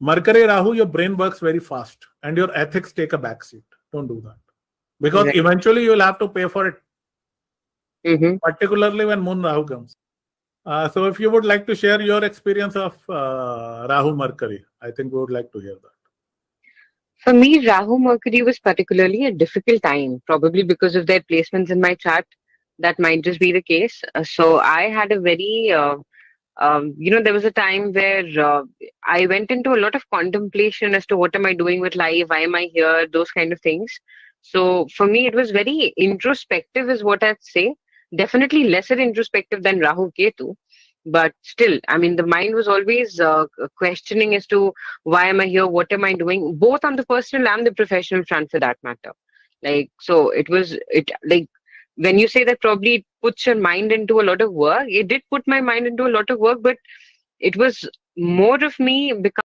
Mercury Rahu, your brain works very fast and your ethics take a backseat. Don't do that. Because Right. eventually you will have to pay for it, hmm particularly when Moon Rahu comes. Uh, so if you would like to share your experience of uh, Rahu Mercury, I think we would like to hear that. For me, Rahu Mercury was particularly a difficult time, probably because of their placements in my chart. That might just be the case. Uh, so I had a very, uh, um, you know, there was a time where uh, I went into a lot of contemplation as to what am I doing with life, why am I here, those kind of things. So for me, it was very introspective, is what I'd say. Definitely lesser introspective than Rahu Ketu. But still, I mean, the mind was always uh, questioning as to why am I here? What am I doing? Both on the personal and the professional front, for that matter. Like, so it was it like when you say that probably it puts your mind into a lot of work. It did put my mind into a lot of work, but it was more of me becoming